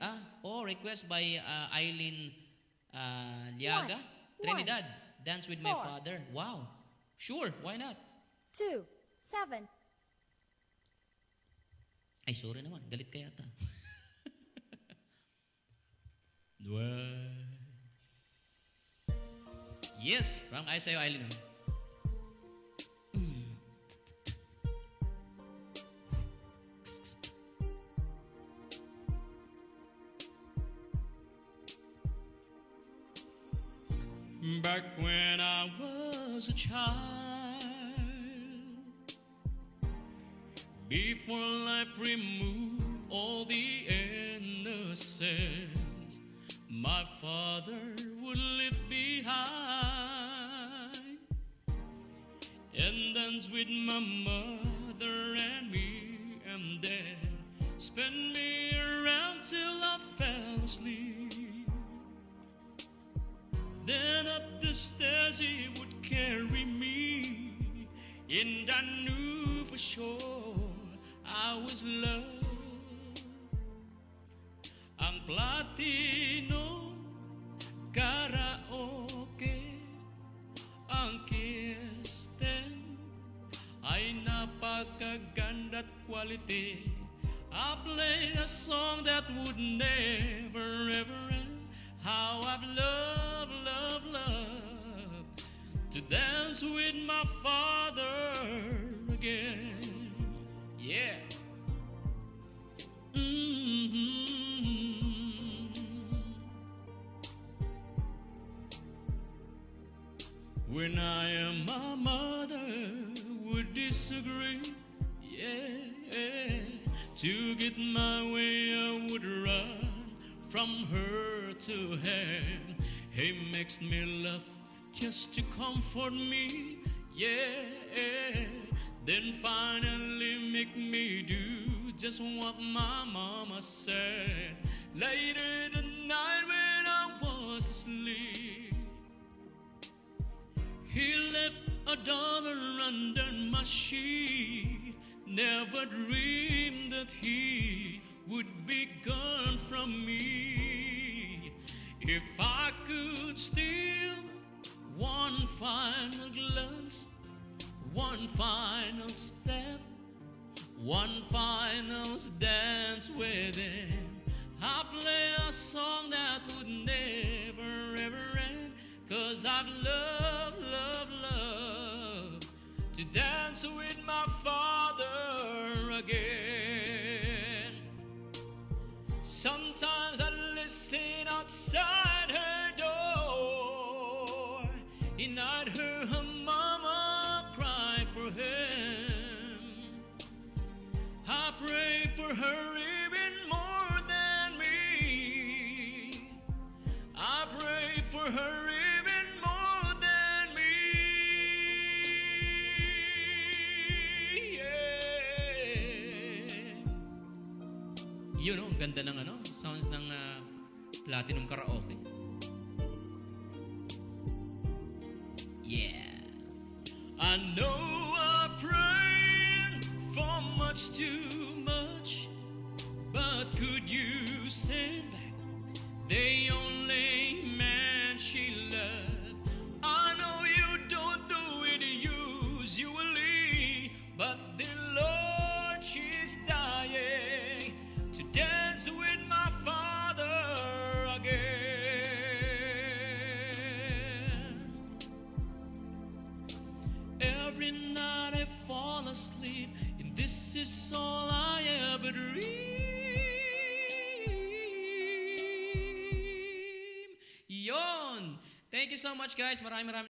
Ah, oh, request by uh, Eileen uh, Liaga. One. Trinidad, Dance with My Four. Father. Wow. Sure, why not? two, seven, Ay, sorry naman. Galit ka yata. Dua. Yes, from sa'yo, Eileen. Back when I was a child. Before life removed all the innocence my father would leave behind. And dance with my mother and me and then spin me around till I fell asleep then up the stairs he would carry me. And I knew for sure I was loved. Ang platino karaoke Ang kisten ay napakaganda't quality. I play a song that would never ever end. How I've loved, dance with my father again Yeah Mhm. When I and my mother would disagree, yeah, to get my way I would run from her to him. He makes me laugh just to comfort me, yeah. Then finally make me do just what my mama said. Later the night when I was asleep. He left a dollar under my sheet. Never dreamed that he would be gone from me. If I could one final glance, one final step, one final dance with him, I play a song that would never ever end. Cause I've loved, loved, loved to dance with my father again. Sometimes Yun oh, ang ganda ng ano, sounds ng ah, platinum karaoke. Yeah. I know I prayed for much too much, but could you send back the only asleep, and this is all I ever dream. Yon! Thank you so much guys. Maraming maraming